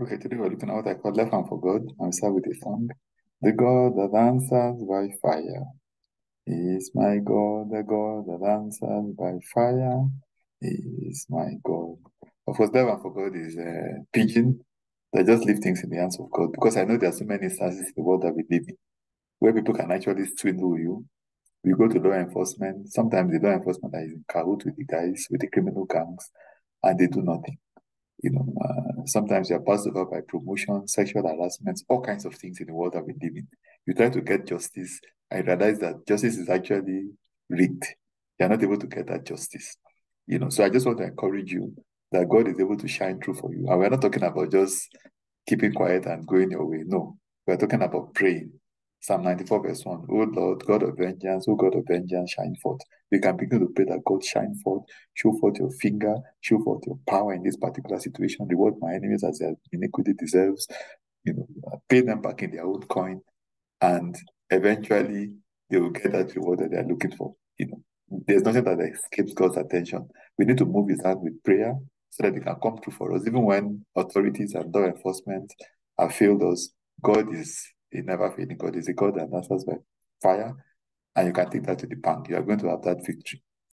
Okay, today we're looking at what I call Lef am for God, and we start with a song. The God that answers by fire is my God, the God that answers by fire is my God. Of course, Lef am for God is a pidgin that just leave things in the hands of God because I know there are so many instances in the world that we live in where people can actually swindle you. We go to law enforcement, sometimes the law enforcement is in cahoot with the guys, with the criminal gangs, and they do nothing. You know, uh, sometimes you're passed over by promotion, sexual harassment, all kinds of things in the world that we live in. You try to get justice, and realize that justice is actually rigged. You're not able to get that justice. You know, so I just want to encourage you that God is able to shine through for you. And we're not talking about just keeping quiet and going your way. No, we're talking about praying Psalm 94, verse 1. O Lord, God of vengeance, O God of vengeance, shine forth. We can begin to pray that God shine forth, show forth your finger, show forth your power in this particular situation. Reward my enemies as their iniquity deserves. You know, pay them back in their own coin, and eventually they will get that reward that they are looking for. You know, there's nothing that escapes God's attention. We need to move His hand with prayer so that He can come through for us, even when authorities and law enforcement have failed us. God is he never failing God is a God that answers by fire, and you can take that to the bank. You are going to have that victory.